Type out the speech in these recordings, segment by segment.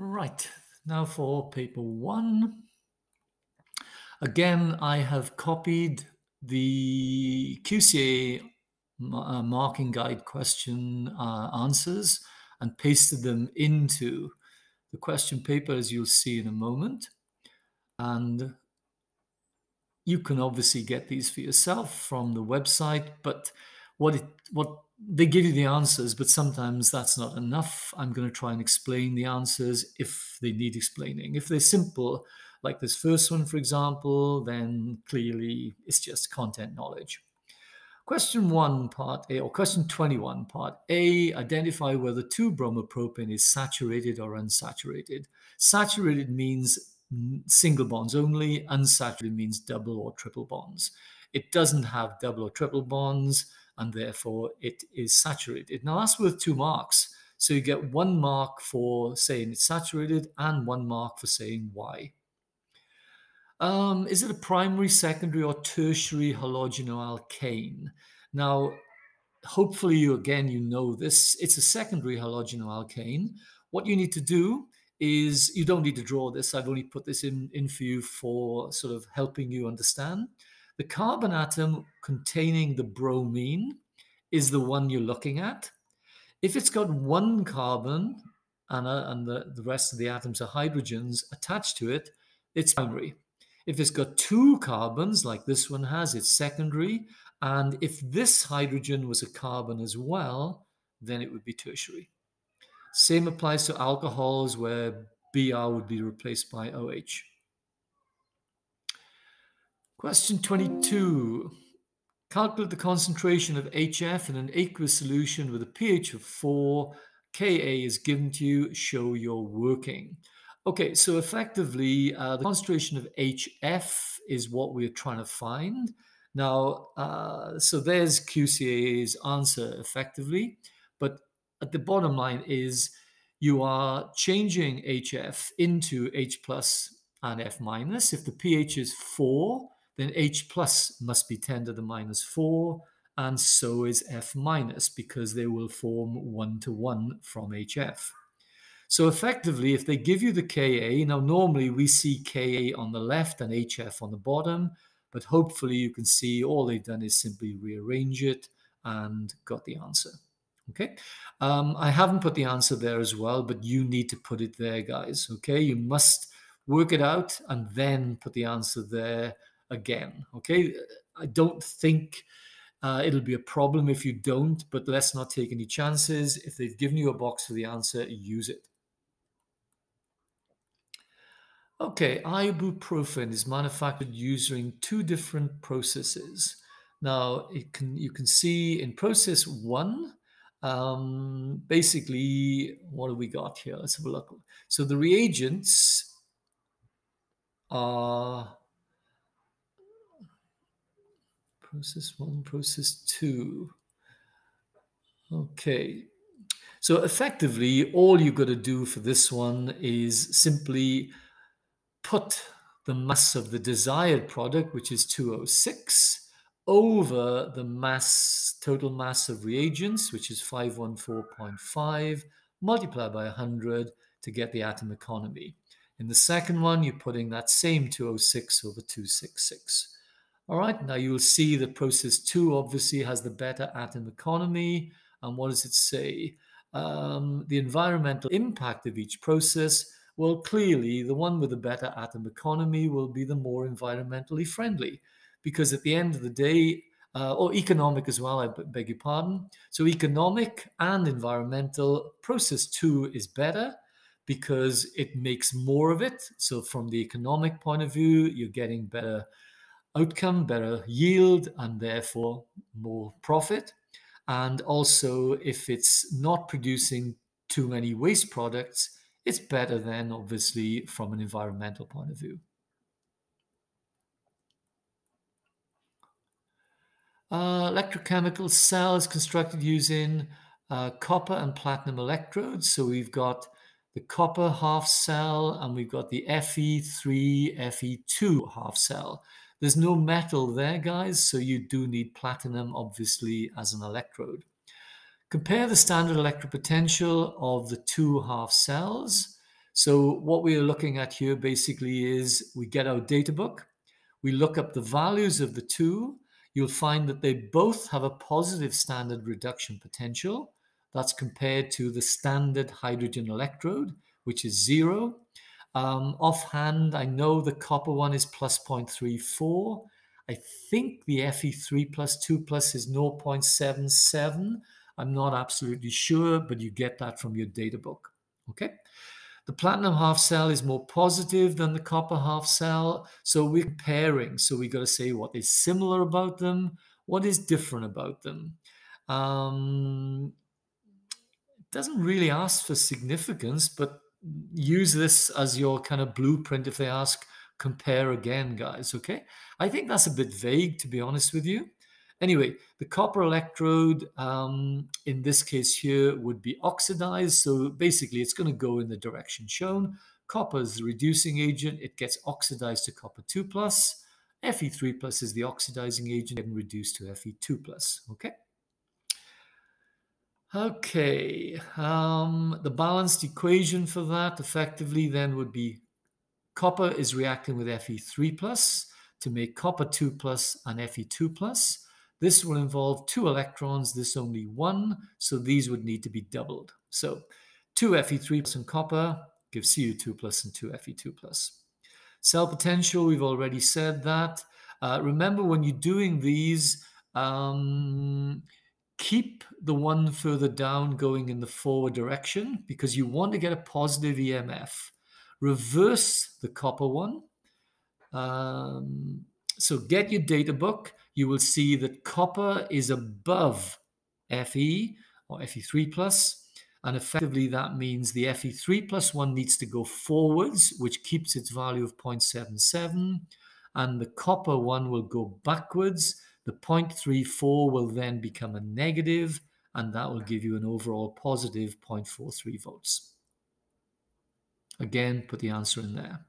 Right, now for paper one. Again, I have copied the QCAA uh, marking guide question uh, answers and pasted them into the question paper as you'll see in a moment. And you can obviously get these for yourself from the website, but what it what they give you the answers, but sometimes that's not enough. I'm going to try and explain the answers if they need explaining. If they're simple, like this first one, for example, then clearly it's just content knowledge. Question one, part A, or question 21, part A, identify whether 2-bromopropane is saturated or unsaturated. Saturated means single bonds only, unsaturated means double or triple bonds. It doesn't have double or triple bonds, and therefore it is saturated. Now that's worth two marks. So you get one mark for saying it's saturated and one mark for saying why. Um, is it a primary, secondary, or tertiary halogenoalkane? Now, hopefully, you again you know this. It's a secondary halogenoalkane. What you need to do is you don't need to draw this. I've only put this in, in for you for sort of helping you understand. The carbon atom containing the bromine is the one you're looking at. If it's got one carbon and, uh, and the, the rest of the atoms are hydrogens attached to it, it's primary. If it's got two carbons, like this one has, it's secondary. And if this hydrogen was a carbon as well, then it would be tertiary. Same applies to alcohols where Br would be replaced by OH. Question 22. Calculate the concentration of HF in an aqueous solution with a pH of 4. Ka is given to you. Show your working. Okay, so effectively, uh, the concentration of HF is what we're trying to find. Now, uh, so there's QCAA's answer effectively, but at the bottom line is you are changing HF into H plus and F minus. If the pH is 4, then H plus must be 10 to the minus 4, and so is F minus, because they will form 1 to 1 from HF. So effectively, if they give you the Ka, now normally we see Ka on the left and HF on the bottom, but hopefully you can see all they've done is simply rearrange it and got the answer. Okay, um, I haven't put the answer there as well, but you need to put it there, guys. Okay, you must work it out and then put the answer there again. Okay, I don't think uh, it'll be a problem if you don't, but let's not take any chances. If they've given you a box for the answer, use it. Okay, ibuprofen is manufactured using two different processes. Now, it can you can see in process one, um, basically, what do we got here? Let's have a look. So the reagents are process one, process two. Okay. So effectively, all you've got to do for this one is simply put the mass of the desired product, which is 206, over the mass, total mass of reagents, which is 514.5, multiply by 100 to get the atom economy. In the second one, you're putting that same 206 over 266. All right, now you'll see that process two obviously has the better atom economy. And what does it say? Um, the environmental impact of each process. Well, clearly, the one with the better atom economy will be the more environmentally friendly, because at the end of the day, uh, or economic as well, I beg your pardon. So, economic and environmental, process two is better because it makes more of it. So, from the economic point of view, you're getting better outcome, better yield, and therefore more profit. And also, if it's not producing too many waste products, it's better than obviously from an environmental point of view. Uh, electrochemical cells constructed using uh, copper and platinum electrodes. So we've got the copper half cell and we've got the Fe3, Fe2 half cell. There's no metal there, guys, so you do need platinum, obviously, as an electrode. Compare the standard electric potential of the two half cells. So what we are looking at here basically is we get our data book, we look up the values of the two, you'll find that they both have a positive standard reduction potential. That's compared to the standard hydrogen electrode, which is zero. Um, offhand, I know the copper one is plus 0.34. I think the Fe3 plus 2 plus is 0.77. I'm not absolutely sure, but you get that from your data book. Okay. The platinum half cell is more positive than the copper half cell. So we're comparing. So we got to say what is similar about them, what is different about them. Um, it doesn't really ask for significance, but use this as your kind of blueprint if they ask compare again, guys. Okay. I think that's a bit vague, to be honest with you. Anyway, the copper electrode um, in this case here would be oxidized. So basically, it's going to go in the direction shown. Copper is the reducing agent. It gets oxidized to copper 2 plus. Fe3 plus is the oxidizing agent and reduced to Fe2 plus. Okay. Okay, um, the balanced equation for that effectively then would be copper is reacting with Fe3 plus to make copper 2 plus and Fe2 plus. This will involve two electrons, this only one, so these would need to be doubled. So 2 Fe3 plus and copper gives Cu2 plus and 2 Fe2 plus. Cell potential, we've already said that. Uh, remember when you're doing these, um, keep the one further down going in the forward direction because you want to get a positive EMF. Reverse the copper one. Um, so get your data book. You will see that copper is above Fe or Fe3. And effectively, that means the Fe3 plus one needs to go forwards, which keeps its value of 0.77. And the copper one will go backwards. The 0.34 will then become a negative, and that will give you an overall positive 0.43 volts. Again, put the answer in there.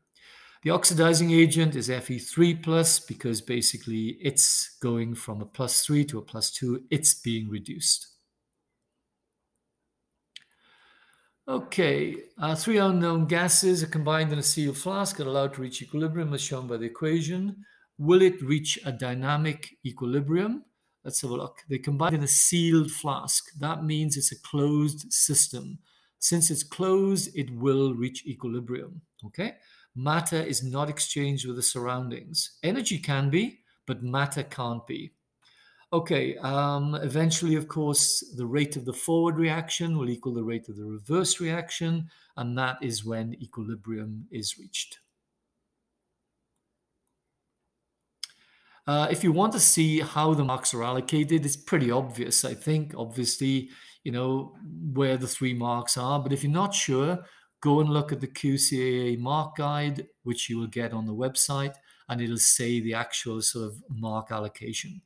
The oxidizing agent is Fe3 plus because basically it's going from a plus 3 to a plus 2. It's being reduced. Okay, uh, three unknown gases are combined in a sealed flask and allowed to reach equilibrium as shown by the equation. Will it reach a dynamic equilibrium? Let's have a look. They combine in a sealed flask. That means it's a closed system. Since it's closed, it will reach equilibrium. Okay matter is not exchanged with the surroundings. Energy can be, but matter can't be. Okay, um, eventually, of course, the rate of the forward reaction will equal the rate of the reverse reaction, and that is when equilibrium is reached. Uh, if you want to see how the marks are allocated, it's pretty obvious, I think, obviously, you know, where the three marks are. But if you're not sure, go and look at the QCAA mark guide, which you will get on the website, and it'll say the actual sort of mark allocation.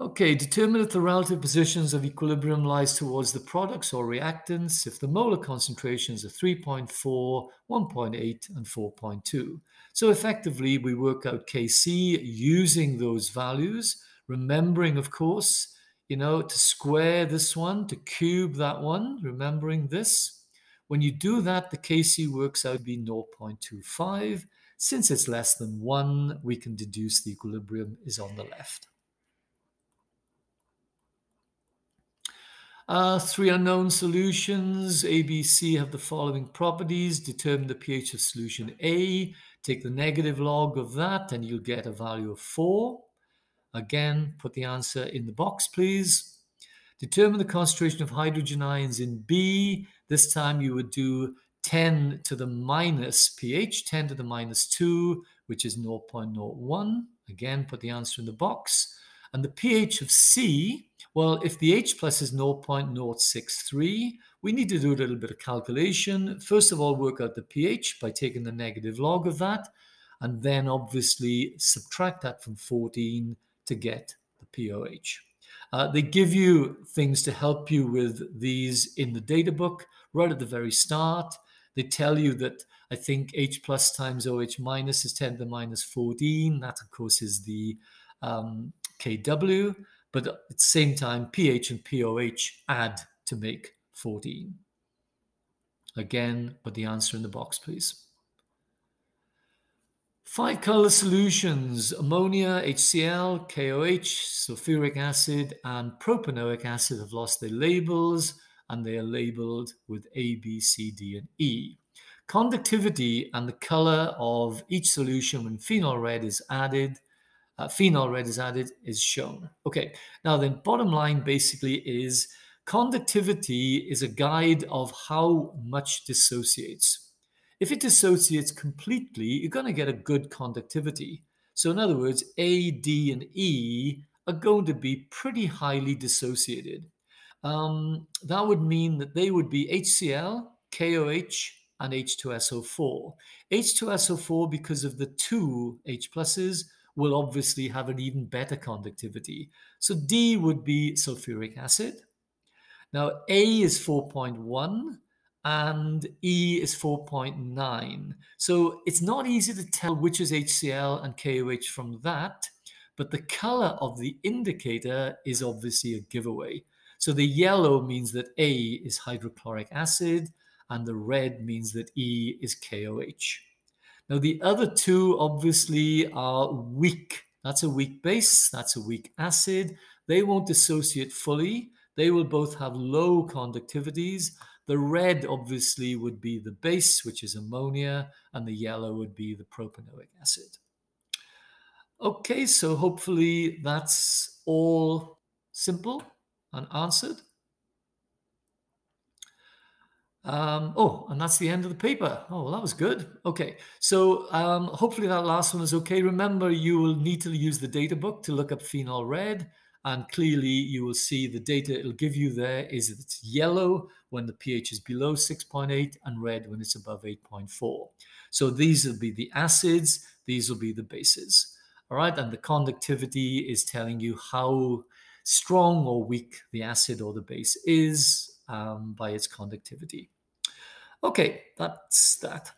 Okay, determine if the relative positions of equilibrium lies towards the products or reactants if the molar concentrations are 3.4, 1.8, and 4.2. So effectively, we work out Kc using those values, remembering, of course, you know, to square this one, to cube that one, remembering this. When you do that, the Kc works out to be 0.25. Since it's less than 1, we can deduce the equilibrium is on the left. Uh, three unknown solutions, A, B, C, have the following properties. Determine the pH of solution A. Take the negative log of that, and you'll get a value of 4. Again, put the answer in the box, please. Determine the concentration of hydrogen ions in B. This time you would do 10 to the minus pH, 10 to the minus 2, which is 0.01. Again, put the answer in the box. And the pH of C, well, if the H plus is 0.063, we need to do a little bit of calculation. First of all, work out the pH by taking the negative log of that, and then obviously subtract that from 14 to get the pOH. Uh, they give you things to help you with these in the data book right at the very start. They tell you that I think H plus times OH minus is 10 to the minus 14. That, of course, is the um, KW. But at the same time, pH and POH add to make 14. Again, put the answer in the box, please. Five color solutions, ammonia, HCl, KOH, sulfuric acid, and propanoic acid have lost their labels and they are labeled with A, B, C, D, and E. Conductivity and the color of each solution when phenol red is added, uh, phenol red is added is shown. Okay, now then bottom line basically is conductivity is a guide of how much dissociates. If it dissociates completely, you're going to get a good conductivity. So in other words, A, D, and E are going to be pretty highly dissociated. Um, that would mean that they would be HCl, KOH, and H2SO4. H2SO4, because of the two H pluses, will obviously have an even better conductivity. So D would be sulfuric acid. Now A is 4.1 and E is 4.9. So it's not easy to tell which is HCl and KOH from that, but the color of the indicator is obviously a giveaway. So the yellow means that A is hydrochloric acid, and the red means that E is KOH. Now, the other two obviously are weak. That's a weak base, that's a weak acid. They won't dissociate fully. They will both have low conductivities. The red obviously would be the base, which is ammonia, and the yellow would be the propanoic acid. Okay, so hopefully that's all simple and answered. Um, oh, and that's the end of the paper. Oh, well, that was good. Okay, so um, hopefully that last one is okay. Remember, you will need to use the data book to look up phenol red, and clearly you will see the data it'll give you there is it's yellow when the pH is below 6.8 and red when it's above 8.4. So these will be the acids, these will be the bases. All right, and the conductivity is telling you how strong or weak the acid or the base is um, by its conductivity. Okay, that's that.